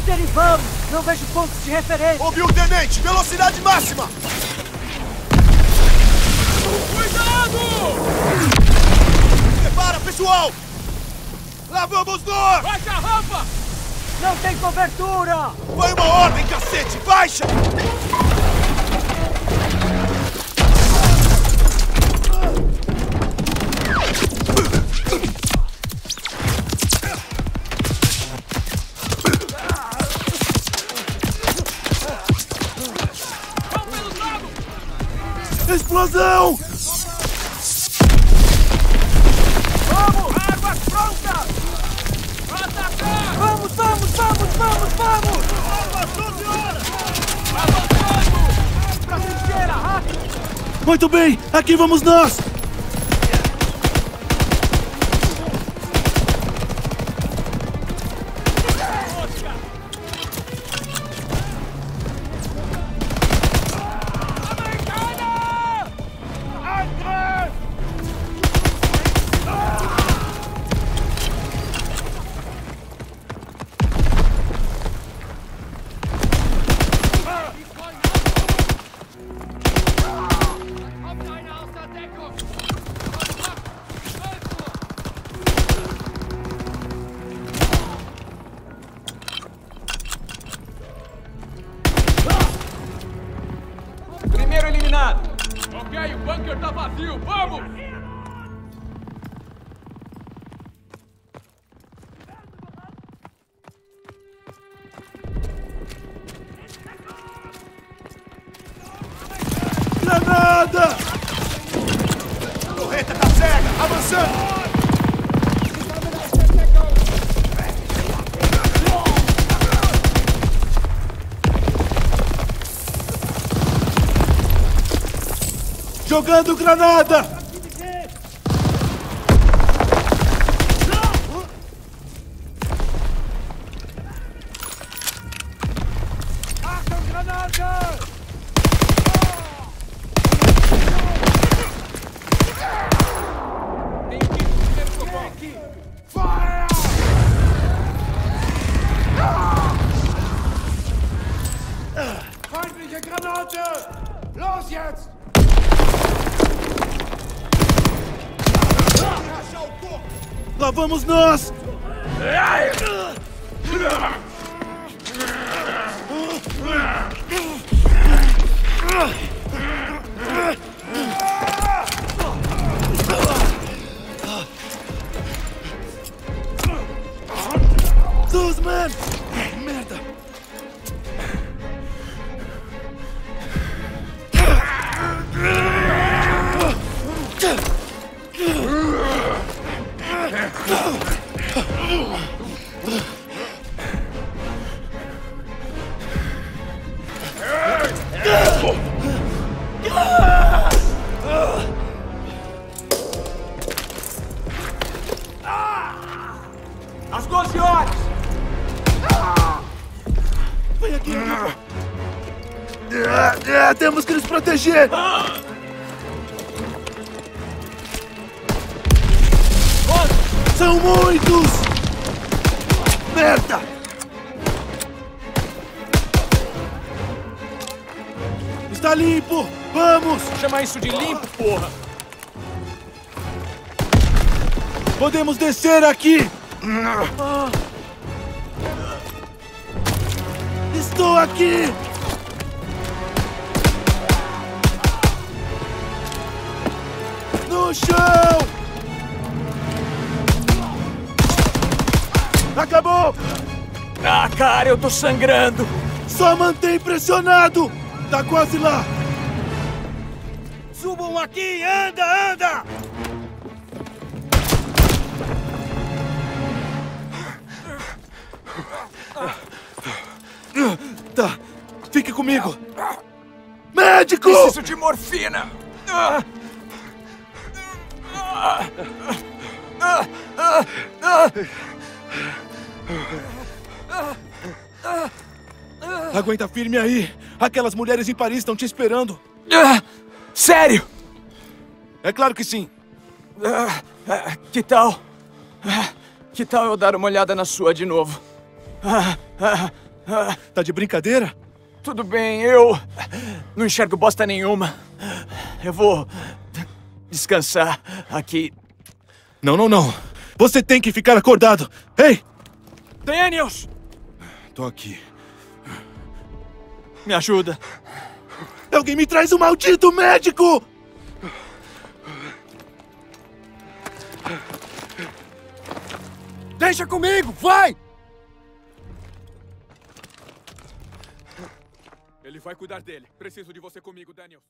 que derivamos! Não vejo pontos de referência! Ouviu, tenente! Velocidade máxima! Cuidado! Prepara, pessoal! Lá vamos nós! Baixa a rampa! Não tem cobertura! Foi uma ordem, cacete! Baixa! Explosão! Vamos! Armas prontas! Atacar! Vamos, vamos, vamos, vamos, vamos! Avançando! Pra trincheira, rápido! Muito bem, aqui vamos nós! Ok, o bunker tá vazio! Vamos! Granada! Torreta tá cega! Avançando! Primeiro socorro! Feindliche Granate! Los jetzt! Lá vamos nós! Guzman! Merda! Às 12 horas. Vem aqui! É, é, temos que nos proteger! São muitos! Merda! Está limpo! Vamos! Chama isso de limpo, porra! Podemos descer aqui! Estou aqui! No chão! Acabou! Ah, cara, eu tô sangrando. Só mantém pressionado! Tá quase lá! Subam aqui! Anda, anda! Tá, fique comigo! Médico! Preciso de morfina. Ah. Ah. Ah. Ah. Ah. Aguenta firme aí! Aquelas mulheres em Paris estão te esperando! Ah. Sério? É claro que sim! Ah, ah, que tal? Que tal eu dar uma olhada na sua de novo? Tá de brincadeira? tudo bem, eu não enxergo bosta nenhuma. Eu vou descansar aqui. Não, não, não. Você tem que ficar acordado. Ei! Daniels, Tô aqui. me ajuda. Alguém me traz um maldito médico! Deixa comigo, vai! Ele vai cuidar dele. Preciso de você comigo, Daniel.